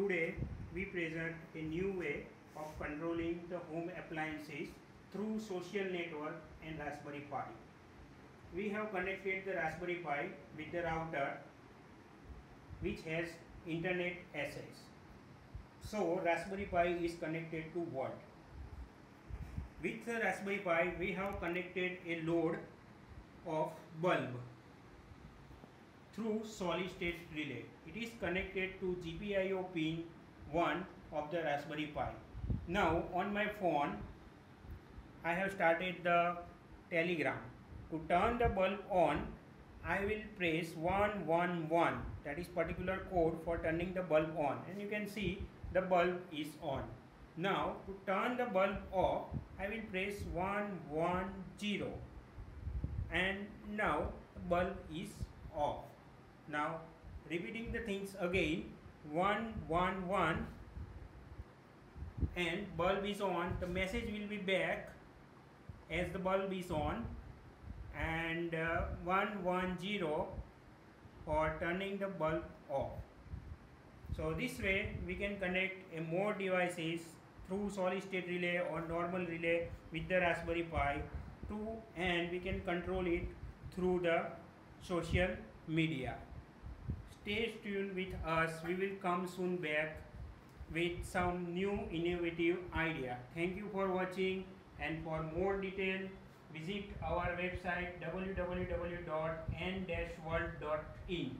Today we present a new way of controlling the home appliances through social network and Raspberry Pi. We have connected the Raspberry Pi with the router which has internet access. So Raspberry Pi is connected to what? With the Raspberry Pi we have connected a load of bulb through solid state relay. It is connected to GPIO pin 1 of the Raspberry Pi. Now on my phone I have started the telegram. To turn the bulb on I will press 111 that is particular code for turning the bulb on and you can see the bulb is on. Now to turn the bulb off I will press 110 and now the bulb is off. Now repeating the things again 111 and bulb is on the message will be back as the bulb is on and uh, 110 for turning the bulb off. So this way we can connect a more devices through solid state relay or normal relay with the Raspberry Pi to and we can control it through the social media. Stay tuned with us. We will come soon back with some new innovative idea. Thank you for watching and for more detail visit our website www.en-world.in